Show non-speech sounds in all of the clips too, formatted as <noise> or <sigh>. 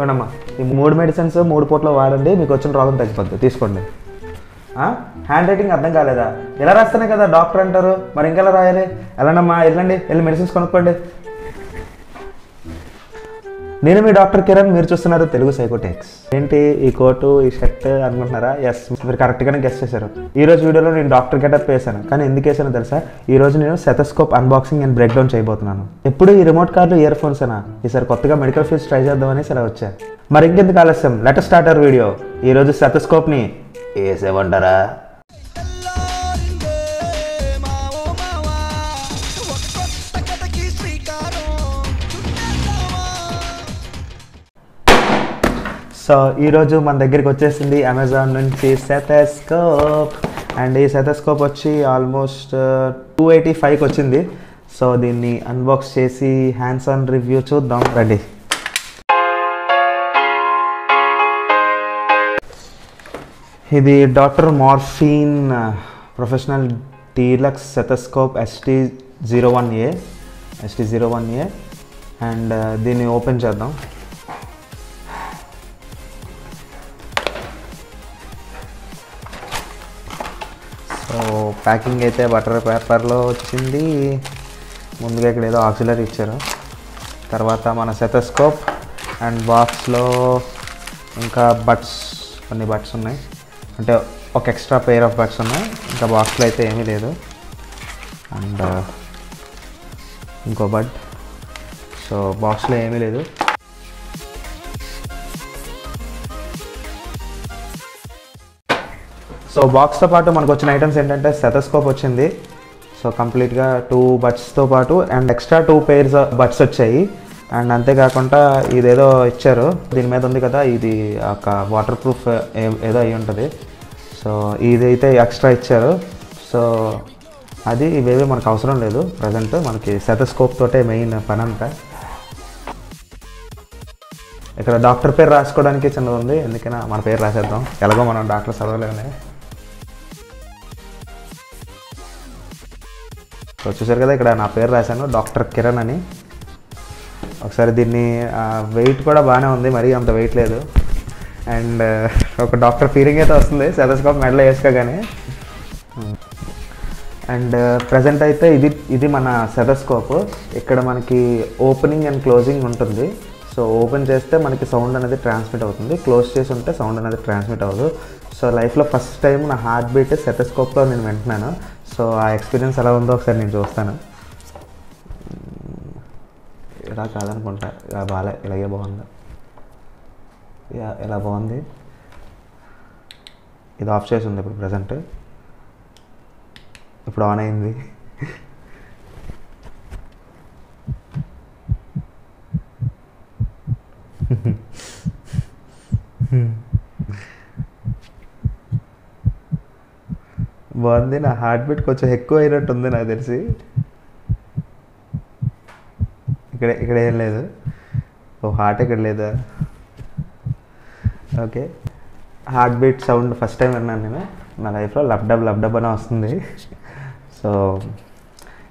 చూడమ్మా ఈ మూడు మెడిసిన్స్ మూడు పూట్లో వాడండి మీకు వచ్చిన రోగం తగ్గిపోద్ది. తీసుకోండి. హ్యాండ్ రైటింగ్ అర్థం కాలేదా? ఇలా రాస్తేనే కదా డాక్టర్ అంటారు? మరి ఇంకెలా రాయాలి? ఎలానమ్మా వెళ్ళండి వెళ్ళి మెడిసిన్స్ కొనుక్కోండి. నేను మీ డాక్టర్ కిరణ్ మీరు చూస్తున్నారు తెలుగు సైకోటెక్స్ ఏంటి ఈ కోటు ఈ షర్ట్ అనుకుంటున్నారా? ఎస్ మీరు కరెక్ట్గానే గెస్ట్ చేశారు. ఈ రోజు వీడియోలో నేను డాక్టర్ గెటప్ వేసాను కానీ ఎందుకు వేసానో తెలుసా? ఈ రోజు నేను stethoscope unboxing and break down చేయబోతున్నాను. ఎప్పుడు ఈ రిమోట్ కార్లు ఇయర్ ఫోన్స్ అనా? ఈసారి కొత్తగా మెడికల్ ఫీల్డ్స్ ట్రై చేద్దామని ఇలా వచ్చా. మరి ఇంకెందుకు ఆలస్యం? లెటర్ స్టార్టర్ వీడియో ఈ రోజు సెటస్కోప్ని వేసేమంటారా సో ఈరోజు మన దగ్గరికి వచ్చేసింది అమెజాన్ నుంచి సెథెస్కోప్ అండ్ ఈ సెథెస్కోప్ వచ్చి ఆల్మోస్ట్ టూ ఎయిటీ ఫైవ్కి వచ్చింది. సో దీన్ని అన్బాక్స్ చేసి హ్యాండ్స్ ఆన్ రివ్యూ చూద్దాం. రండి ఇది doctor Morepen professional deluxe stethoscope ST zero one A ST zero one A and దీన్ని ఓపెన్ చేద్దాం. ప్యాకింగ్ అయితే బటర్ పేపర్లో వచ్చింది ముందుగా ఇక్కడ ఏదో ఆక్సిలరీ ఇచ్చారు. తర్వాత మన సెతస్కోప్ అండ్ బాక్స్లో ఇంకా బట్స్ కొన్ని బట్స్ ఉన్నాయి. అంటే ఒక ఎక్స్ట్రా పెయిర్ ఆఫ్ బట్స్ ఉన్నాయి. ఇంకా బాక్స్లో అయితే ఏమీ లేదు. అండ్ ఇంకో బట్ సో బాక్స్లో ఏమీ లేదు. సో బాక్స్తో పాటు మనకు వచ్చిన ఐటమ్స్ ఏంటంటే సెటస్కోప్ వచ్చింది. సో కంప్లీట్గా టూ బడ్స్తో పాటు and extra two pairs buds వచ్చాయి. అండ్ అంతేకాకుండా ఇదేదో ఇచ్చారు. దీని మీద ఉంది కదా ఇది ఒక వాటర్ ప్రూఫ్ ఏదో అయి ఉంటుంది. సో ఇదైతే ఎక్స్ట్రా ఇచ్చారు. సో అది ఇవేవి మనకు అవసరం లేదు. ప్రజెంట్ మనకి సెటస్కోప్ తోటే మెయిన్ పని అంతా ఇక్కడ డాక్టర్ పేరు రాసుకోవడానికి చిన్నది ఉంది. ఎందుకైనా మన పేరు రాసేద్దాం. ఎలాగో మనం డాక్టర్ చదవలేమనే. సో చూసారు కదా ఇక్కడ నా పేరు రాశాను డాక్టర్ కిరణ్ అని. ఒకసారి దీన్ని వెయిట్ కూడా బాగానే ఉంది మరీ అంత వెయిట్ లేదు. అండ్ ఒక డాక్టర్ ఫీలింగ్ అయితే వస్తుంది సెటస్కోప్ మెడలో వేసుకోగానే. అండ్ ప్రజెంట్ అయితే ఇది ఇది మన సెటస్కోప్ ఇక్కడ మనకి ఓపెనింగ్ అండ్ క్లోజింగ్ ఉంటుంది. సో ఓపెన్ చేస్తే మనకి సౌండ్ అనేది ట్రాన్స్మిట్ అవుతుంది. క్లోజ్ చేసి ఉంటే సౌండ్ అనేది ట్రాన్స్మిట్ అవ్వదు. సో లైఫ్లో ఫస్ట్ టైం నా హార్ట్ బీట్ సెటస్కోప్లో నేను వింటున్నాను. సో ఆ ఎక్స్పీరియన్స్ ఎలా ఉందో ఒకసారి నేను చూస్తాను. ఇలా కాదనుకుంటా ఇలా బాగా ఇలాగే బాగుంది. యా ఇలా బాగుంది? ఇది ఆఫ్ చేసి ఉంది ఇప్పుడు ప్రజెంట్ ఇప్పుడు ఆన్ అయింది. <laughs> బాగుంది. నా హార్ట్ బీట్ కొంచెం ఎక్కువ అయినట్టు ఉంది నాకు తెలిసి. ఇక్కడ ఇక్కడ ఏం లేదు. ఓ హార్ట్ ఇక్కడ లేదా? Okay. Heart beat sound first time విన్నాను నేను. నా లైఫ్లో లబ్డబ్ లబ్డబ్ అనే వస్తుంది. సో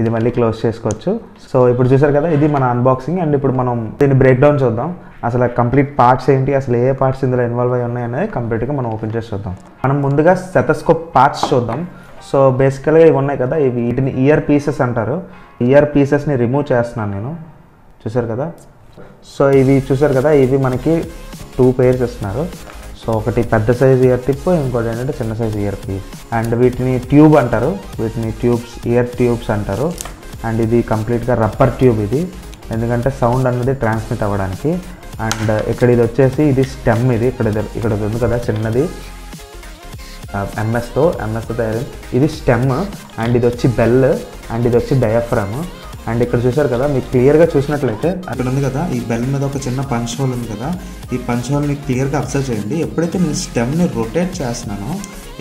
ఇది మళ్ళీ క్లోజ్ చేసుకోవచ్చు. సో ఇప్పుడు చూసారు కదా ఇది మన అన్బాక్సింగ్ అండ్ ఇప్పుడు మనం దీన్ని బ్రేక్ డౌన్ చూద్దాం. అసలు కంప్లీట్ పార్ట్స్ ఏంటి? అసలు ఏ పార్ట్స్ ఇందులో ఇన్వాల్వ్ అయి ఉన్నాయి అనేది కంప్లీట్గా మనం ఓపెన్ చేసి చూద్దాం. మనం ముందుగా సెతస్కోప్ పార్ట్స్ చూద్దాం. సో బేసికల్గా ఇవి ఉన్నాయి కదా ఇవి వీటిని ఇయర్ పీసెస్ అంటారు. ఇయర్ పీసెస్ని రిమూవ్ చేస్తున్నాను నేను. చూసారు కదా? సో ఇవి చూసారు కదా ఇవి మనకి టూ పేర్స్ ఇస్తున్నారు. సో ఒకటి పెద్ద సైజ్ ఇయర్ టిప్ ఇంకోటి ఏంటంటే చిన్న సైజ్ ఇయర్ పీస్ అండ్ వీటిని ట్యూబ్ అంటారు. వీటిని ట్యూబ్స్ ఇయర్ ట్యూబ్స్ అంటారు. అండ్ ఇది కంప్లీట్గా రబ్బర్ ట్యూబ్ ఇది. ఎందుకంటే సౌండ్ అనేది ట్రాన్స్మిట్ అవ్వడానికి. అండ్ ఇక్కడ ఇది వచ్చేసి ఇది స్టెమ్ ఇది. ఇక్కడ ఇక్కడ ఉంది కదా చిన్నది. ఎంఎస్తో ఎంఎస్తో తయారు ఇది స్టెమ్ అండ్ ఇది వచ్చి బెల్ అండ్ ఇది వచ్చి డయాఫ్రామ్. అండ్ ఇక్కడ చూసారు కదా మీకు క్లియర్గా చూసినట్లయితే అక్కడ ఉంది కదా ఈ బెల్ మీద ఒక చిన్న పంచ్ హోల్ ఉంది కదా ఈ పంచ్ హోల్ మీకు క్లియర్గా అబ్జర్వ్ చేయండి. ఎప్పుడైతే నేను స్టెమ్ని రొటేట్ చేస్తున్నానో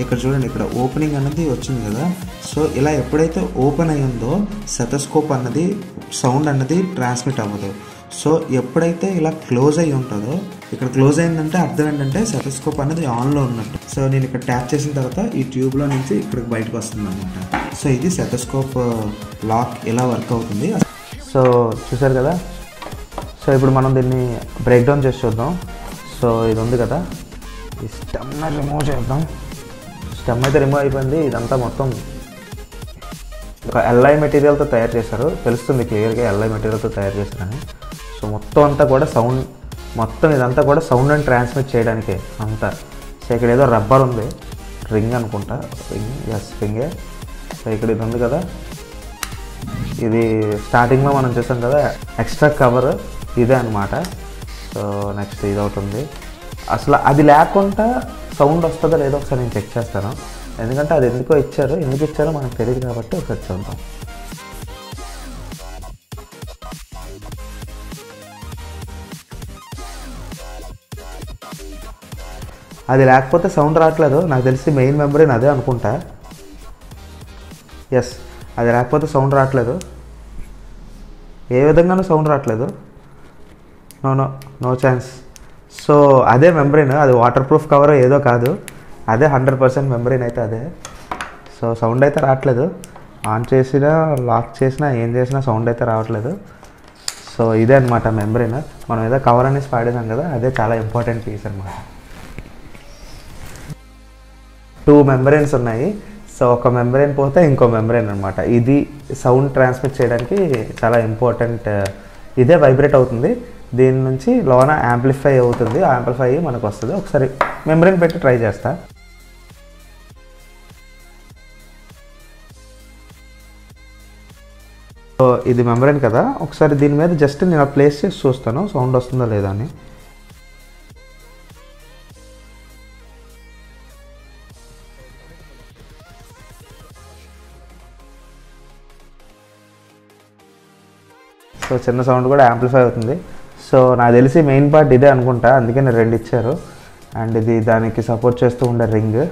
ఇక్కడ చూడండి ఇక్కడ ఓపెనింగ్ అనేది వచ్చింది కదా. సో ఇలా ఎప్పుడైతే ఓపెన్ అయ్యిందో సెటస్కోప్ అన్నది సౌండ్ అన్నది ట్రాన్స్మిట్ అవ్వదు. సో ఎప్పుడైతే ఇలా క్లోజ్ అయ్యి ఉంటుందో ఇక్కడ క్లోజ్ అయిందంటే అర్థం ఏంటంటే సెటస్కోప్ అనేది ఆన్లో ఉన్నట్టు. సో నేను ఇక్కడ ట్యాప్ చేసిన తర్వాత ఈ ట్యూబ్లో నుంచి ఇక్కడికి బయటకు వస్తుంది అనమాట సో ఇది సెటస్కోప్ లాక్ ఎలా వర్క్ అవుతుంది. సో చూసారు కదా? సో ఇప్పుడు మనం దీన్ని బ్రేక్ డౌన్ చేసి చూద్దాం. సో ఇది ఉంది కదా? ఈ స్టమ్ని రిమూవ్ చేద్దాం. స్టెమ్ అయితే రిమూవ్ అయిపోయింది. ఇదంతా మొత్తం ఒక ఎల్ఐ మెటీరియల్తో తయారు చేశారు. తెలుస్తుంది క్లియర్గా ఎల్ఐ మెటీరియల్తో తయారు చేశారని. సో మొత్తం అంతా కూడా సౌండ్ మొత్తం ఇదంతా కూడా సౌండ్ అండ్ ట్రాన్స్మిట్ చేయడానికి అంతా. సో ఇక్కడ ఏదో రబ్బర్ ఉంది రింగ్ అనుకుంటా. Ring yes రింగే. సో ఇక్కడ ఇది ఉంది కదా. ఇది స్టార్టింగ్లో మనం చూసాం కదా ఎక్స్ట్రా కవర్ ఇదే అనమాట సో నెక్స్ట్ ఇది ఒకటి ఉంది. అసలు అది లేకుండా సౌండ్ వస్తుందో లేదో ఒకసారి నేను చెక్ చేస్తాను. ఎందుకంటే అది ఎందుకో ఇచ్చారు ఎందుకు ఇచ్చారో మనకు తెలియదు కాబట్టి ఒకసారి చూద్దాం. అది లేకపోతే సౌండ్ రావట్లేదు. నాకు తెలిసి మెయిన్ మెమరీ అదే అనుకుంటా. ఎస్ అది లేకపోతే సౌండ్ రావట్లేదు. ఏ విధంగానూ సౌండ్ రావట్లేదు. No no no chance so అదే మెమరీన్ అది వాటర్ ప్రూఫ్ కవర్ ఏదో కాదు. అదే హండ్రెడ్ పర్సెంట్ మెమరీన్ అయితే అదే. సో సౌండ్ అయితే రావట్లేదు. ఆన్ చేసినా లాక్ చేసినా ఏం చేసినా సౌండ్ అయితే రావట్లేదు. సో ఇదే అనమాట మెమరీన్ మనం ఏదో కవర్ అనేసి పాడినాం కదా అదే చాలా ఇంపార్టెంట్ పీస్ అనమాట టూ మెంబ్రెయిన్స్ ఉన్నాయి. సో ఒక మెంబ్రెయిన్ పోతే ఇంకో మెంబ్రెయిన్ అనమాట ఇది సౌండ్ ట్రాన్స్మిట్ చేయడానికి చాలా ఇంపార్టెంట్ ఇదే వైబ్రేట్ అవుతుంది. దీని నుంచి లోన యాంప్లిఫై అవుతుంది. యాంప్లిఫై మనకు వస్తుంది. ఒకసారి మెంబ్రెయిన్ పెట్టి ట్రై చేస్తా. సో ఇది మెంబ్రెయిన్ కదా. ఒకసారి దీని మీద జస్ట్ నేను ప్లేస్ చేసి చూస్తాను. సౌండ్ వస్తుందా లేదా అని. సో చిన్న సౌండ్ కూడా యాంప్లిఫై అవుతుంది. సో నాకు తెలిసి మెయిన్ పార్ట్ ఇదే అనుకుంటా అందుకే నేను రెండు ఇచ్చారు. అండ్ ఇది దానికి సపోర్ట్ చేస్తూ ఉండే రింగ్.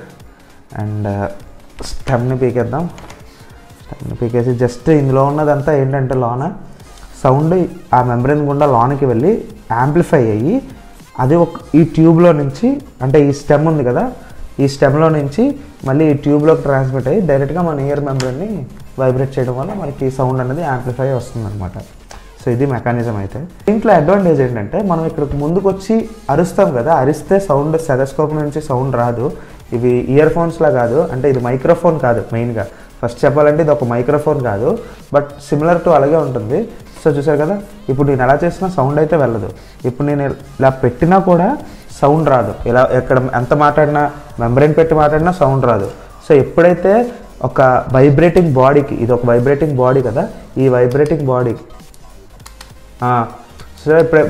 అండ్ uh, స్టెమ్ని పీకేద్దాం. స్టెమ్ని పీకేసి జస్ట్ ఇందులో ఉన్నదంతా ఏంటంటే లోన సౌండ్ ఆ మెంబ్రెయిన్ గుండా లోనికి వెళ్ళి యాంప్లిఫై అయ్యి అది ఒక ఈ ట్యూబ్లో నుంచి అంటే ఈ స్టెమ్ ఉంది కదా ఈ స్టెమ్లో నుంచి మళ్ళీ ఈ ట్యూబ్లోకి ట్రాన్స్మిట్ అయ్యి డైరెక్ట్గా మన ఇయర్ మెంబ్రెయిన్ని వైబ్రేట్ చేయడం వల్ల మనకి సౌండ్ అనేది యాంప్లిఫై వస్తుంది సో ఇది మెకానిజం అయితే. దీంట్లో అడ్వాంటేజ్ ఏంటంటే మనం ఇక్కడికి ముందుకు వచ్చి అరుస్తాం కదా అరిస్తే సౌండ్ సెదస్కోప్ నుంచి సౌండ్ రాదు. ఇవి ఇయర్ ఫోన్స్లా కాదు అంటే ఇది మైక్రోఫోన్ కాదు మెయిన్గా ఫస్ట్ చెప్పాలంటే ఇది ఒక మైక్రోఫోన్ కాదు బట్ సిమిలర్ టు అలాగే ఉంటుంది. సో చూసారు కదా ఇప్పుడు నేను ఎలా చేసినా సౌండ్ అయితే వెళ్ళదు. ఇప్పుడు నేను ఇలా పెట్టినా కూడా సౌండ్ రాదు. ఇలా ఎక్కడ ఎంత మాట్లాడినా మెమరీని పెట్టి మాట్లాడినా సౌండ్ రాదు. సో ఎప్పుడైతే ఒక వైబ్రేటింగ్ బాడీకి ఇది ఒక వైబ్రేటింగ్ బాడీ కదా ఈ వైబ్రేటింగ్ బాడీ సో ఇప్పుడు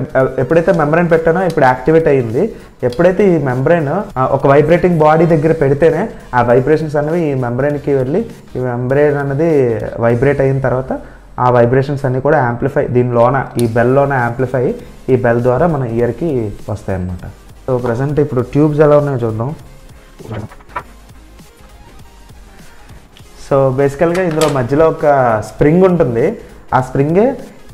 ఎప్పుడైతే మెంబ్రైన్ పెట్టానో ఇప్పుడు యాక్టివేట్ అయ్యింది ఎప్పుడైతే ఈ మెంబ్రెయిన్ ఒక వైబ్రేటింగ్ బాడీ దగ్గర పెడితేనే ఆ వైబ్రేషన్స్ అనేవి ఈ మెంబ్రైన్కి వెళ్ళి ఈ మెంబ్రైన్ అనేది వైబ్రేట్ అయిన తర్వాత ఆ వైబ్రేషన్స్ అన్నీ కూడా యాంప్లిఫై దీనిలోన ఈ బెల్లోన యాంప్లిఫై ఈ బెల్ ద్వారా మన ఇయర్కి వస్తాయి అన్నమాట సో ప్రజెంట్ ఇప్పుడు ట్యూబ్స్ ఎలా ఉన్నాయో చూద్దాం. సో బేసికల్గా ఇందులో మధ్యలో ఒక స్ప్రింగ్ ఉంటుంది. ఆ స్ప్రింగే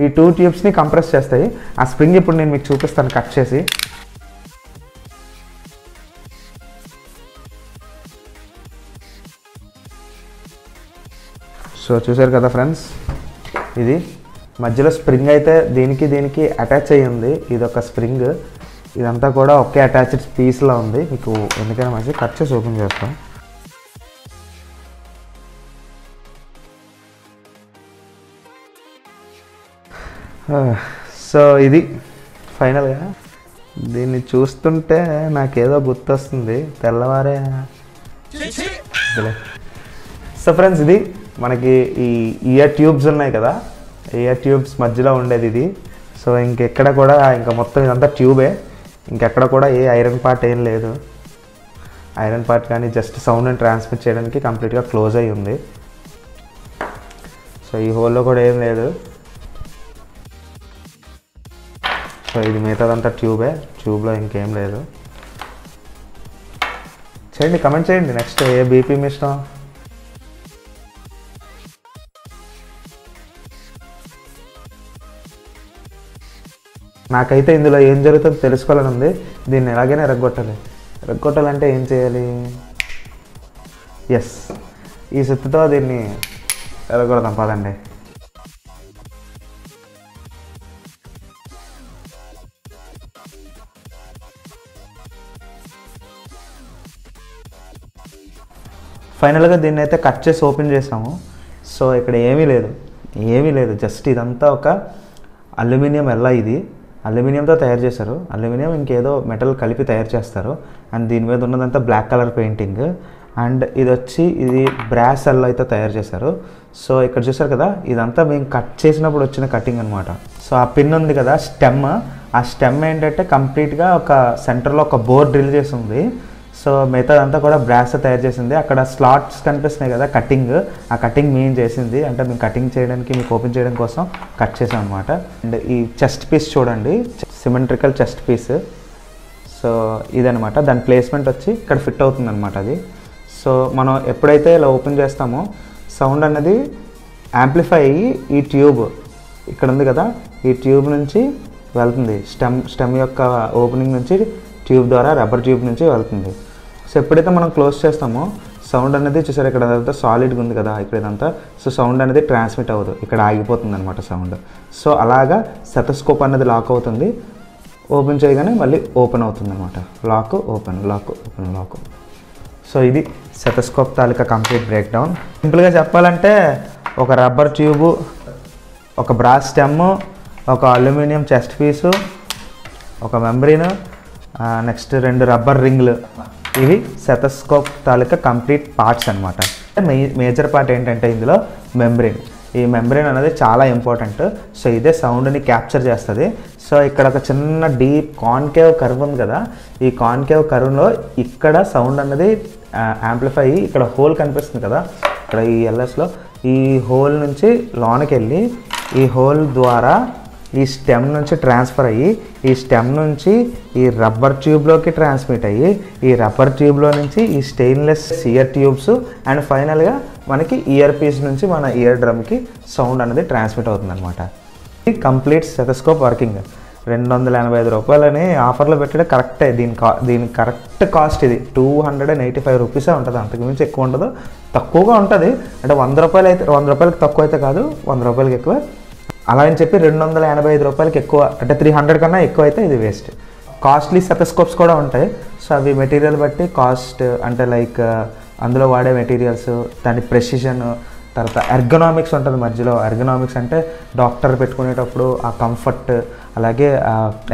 ఈ టూ ట్యూబ్స్ని కంప్రెస్ చేస్తాయి. ఆ స్ప్రింగ్ ఇప్పుడు నేను మీకు చూపిస్తాను కట్ చేసి. సో చూసారు కదా ఫ్రెండ్స్ ఇది మధ్యలో స్ప్రింగ్ అయితే దీనికి దీనికి అటాచ్ అయ్యి ఉంది. ఇది ఒక స్ప్రింగ్ ఇదంతా కూడా ఒకే అటాచ్డ్ పీస్లో ఉంది. మీకు ఎందుకైనా మంచి కట్ చేసి ఓపెన్ చేస్తాం. సో ఇది ఫైనల్గా దీన్ని చూస్తుంటే నాకేదో గుర్తొస్తుంది. తెల్లవారే. సో ఫ్రెండ్స్ ఇది మనకి ఈ ఇయర్ ట్యూబ్స్ ఉన్నాయి కదా. ఇయర్ ట్యూబ్స్ మధ్యలో ఉండేది ఇది. సో ఇంకెక్కడ కూడా ఇంకా మొత్తం ఇదంతా ట్యూబే ఇంకెక్కడ కూడా ఏ ఐరన్ పార్ట్ ఏం లేదు. ఐరన్ పార్ట్ కానీ జస్ట్ సౌండ్ని ట్రాన్స్మిట్ చేయడానికి కంప్లీట్గా క్లోజ్ అయి ఉంది. సో ఈ హోల్లో కూడా ఏం లేదు. సో ఇది మిగతాదంతా ట్యూబే. ట్యూబ్లో ఇంకేం లేదు. చేయండి కమెంట్ చేయండి. నెక్స్ట్ ఏ బీపీ మీ ఇష్టం నాకైతే ఇందులో ఏం జరుగుతుందో తెలుసుకోవాలని ఉంది. దీన్ని ఎలాగైనా ఎరగొట్టాలి. ఎరగొట్టాలంటే ఏం చేయాలి? ఎస్ ఈ సుత్తితో దీన్ని ఎరగొడదాం. పదండి. ఫైనల్గా దీన్ని అయితే కట్ చేసి ఓపెన్ చేసాము. సో ఇక్కడ ఏమీ లేదు. ఏమీ లేదు. జస్ట్ ఇదంతా ఒక అల్యూమినియం ఎల్లా ఇది. అల్యూమినియంతో తయారు చేశారు. అల్యూమినియం ఇంకేదో మెటల్ కలిపి తయారు చేస్తారు. అండ్ దీని మీద ఉన్నదంతా బ్లాక్ కలర్ పెయింటింగ్. అండ్ ఇది వచ్చి ఇది బ్రాస్ ఎల్లో అయితే తయారు చేశారు. సో ఇక్కడ చూసారు కదా ఇదంతా మేము కట్ చేసినప్పుడు వచ్చిన కటింగ్ అనమాట సో ఆ పిన్ ఉంది కదా స్టెమ్. ఆ స్టెమ్ ఏంటంటే కంప్లీట్గా ఒక సెంటర్లో ఒక బోర్ డ్రిల్ చేసి ఉంది. సో మిగతాదంతా కూడా బ్రాస్ తయారు చేసింది. అక్కడ స్లాట్స్ కనిపిస్తున్నాయి కదా కటింగ్ ఆ కటింగ్ మేము చేసింది. అంటే మేము కటింగ్ చేయడానికి మీకు ఓపెన్ చేయడం కోసం కట్ చేసాం అనమాట అండ్ ఈ చెస్ట్ పీస్ చూడండి. సిమెంట్రికల్ చెస్ట్ పీస్ సో ఇదనమాట దాని ప్లేస్మెంట్ వచ్చి ఇక్కడ ఫిట్ అవుతుంది అనమాట అది. సో మనం ఎప్పుడైతే ఇలా ఓపెన్ చేస్తామో సౌండ్ అనేది యాంప్లిఫై అయ్యి ఈ ట్యూబ్ ఇక్కడ ఉంది కదా ఈ ట్యూబ్ నుంచి వెళ్తుంది. స్టెమ్ స్టెమ్ యొక్క ఓపెనింగ్ నుంచి ట్యూబ్ ద్వారా రబ్బర్ ట్యూబ్ నుంచి వెళ్తుంది. సో ఎప్పుడైతే మనం క్లోజ్ చేస్తామో సౌండ్ అనేది చూసారు ఇక్కడ అదంతా సాలిడ్గా ఉంది కదా ఇక్కడ ఇదంతా. సో సౌండ్ అనేది ట్రాన్స్మిట్ అవ్వదు. ఇక్కడ ఆగిపోతుంది అనమాట సౌండ్. సో అలాగా సెటస్కోప్ అనేది లాక్ అవుతుంది. ఓపెన్ చేయగానే మళ్ళీ ఓపెన్ అవుతుంది అనమాట lock open lock open lock so ఇది సెటస్కోప్ తాలూకా కంప్లీట్ బ్రేక్ డౌన్ సింపుల్గా చెప్పాలంటే ఒక రబ్బర్ ట్యూబు ఒక బ్రాస్ స్టెమ్ ఒక అల్యూమినియం చెస్ట్ పీసు ఒక మెంబ్రీన్ నెక్స్ట్ రెండు రబ్బర్ రింగ్లు ఇవి సెతస్కోప్ తాలూకా కంప్లీట్ పార్ట్స్ అనమాట మే మేజర్ పార్ట్ ఏంటంటే ఇందులో మెంబ్రెయిన్ ఈ మెంబ్రెయిన్ అనేది చాలా ఇంపార్టెంట్ సో ఇదే సౌండ్ని క్యాప్చర్ చేస్తుంది. సో ఇక్కడ ఒక చిన్న డీప్ కాన్కేవ్ కర్వ్ ఉంది కదా. ఈ కాన్కేవ్ కర్వ్లో ఇక్కడ సౌండ్ అనేది యాంప్లిఫై అయ్యి ఇక్కడ హోల్ కనిపిస్తుంది కదా. ఇక్కడ ఈ ఎల్ఎస్లో ఈ హోల్ నుంచి లోనకెళ్ళి వెళ్ళి ఈ హోల్ ద్వారా ఈ స్టెమ్ నుంచి ట్రాన్స్ఫర్ అయ్యి ఈ స్టెమ్ నుంచి ఈ రబ్బర్ ట్యూబ్లోకి ట్రాన్స్మిట్ అయ్యి ఈ రబ్బర్ ట్యూబ్లో నుంచి ఈ స్టెయిన్లెస్ ఇయర్ ట్యూబ్స్ అండ్ ఫైనల్గా మనకి ఇయర్ పీస్ నుంచి మన ఇయర్ డ్రమ్కి సౌండ్ అనేది ట్రాన్స్మిట్ అవుతుంది అనమాట ఇది కంప్లీట్ సెటస్కోప్ వర్కింగ్. రెండు వందల ఎనభై ఐదు రూపాయలని ఆఫర్లో పెట్టడం కరెక్టే. దీని కా దీని కరెక్ట్ కాస్ట్ ఇది. Two hundred and eighty five రూపీసే ఉంటుంది. అంతకుమించి ఎక్కువ ఉండదు. తక్కువగా ఉంటుంది. అంటే వంద రూపాయలు అయితే వంద రూపాయలకి తక్కువ అయితే కాదు. వంద రూపాయలకి ఎక్కువ అలా అని చెప్పి రెండు వందల ఎనభై ఐదు రూపాయలకి ఎక్కువ అంటే త్రీ హండ్రెడ్ కన్నా ఎక్కువ అయితే ఇది వేస్ట్ కాస్ట్లీ సెటస్కోప్స్ కూడా ఉంటాయి. సో అవి మెటీరియల్ బట్టి కాస్ట్ అంటే లైక్ అందులో వాడే మెటీరియల్స్ దాని ప్రెసిషన్ తర్వాత ఎర్గనామిక్స్ ఉంటుంది మధ్యలో. ఎర్గనామిక్స్ అంటే డాక్టర్ పెట్టుకునేటప్పుడు ఆ కంఫర్ట్ అలాగే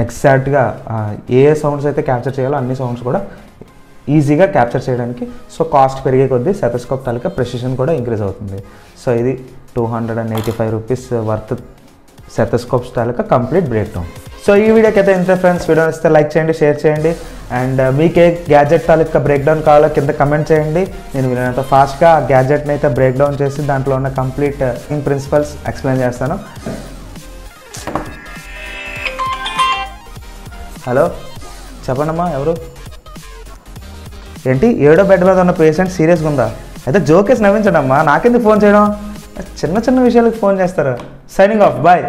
ఎగ్జాక్ట్గా ఏ సౌండ్స్ అయితే క్యాప్చర్ చేయాలో అన్ని సౌండ్స్ కూడా ఈజీగా క్యాప్చర్ చేయడానికి. సో కాస్ట్ పెరిగే కొద్దీ సెటస్కోప్ తాలూకా ప్రెసిషన్ కూడా ఇంక్రీజ్ అవుతుంది. సో ఇది two hundred and eighty five rupees worth stethoscopes taluka complete break down so ఈ వీడియోకి అయితే ఇంతే ఫ్రెండ్స్ వీడియో నచ్చితే లైక్ చేయండి షేర్ చేయండి. అండ్ మీకే గ్యాజెట్ తాలూకా బ్రేక్ డౌన్ కావాలో కింద కమెంట్ చేయండి. నేను వీళ్ళంత ఫాస్ట్గా ఆ గ్యాజెట్ని అయితే బ్రేక్ డౌన్ చేసి దాంట్లో ఉన్న కంప్లీట్ ఇన్ ప్రిన్సిపల్స్ ఎక్స్ప్లెయిన్ చేస్తాను. హలో చెప్పండమ్మా ఎవరు? ఏంటి? ఏడో బెడ్ మీద ఉన్న పేషెంట్ సీరియస్గా ఉందా? అయితే జోకేసి నవ్వించడమ్మా. నాకెందుకు ఫోన్ చేయడం? చిన్న చిన్న విషయాలకు ఫోన్ చేస్తారు? Signing off bye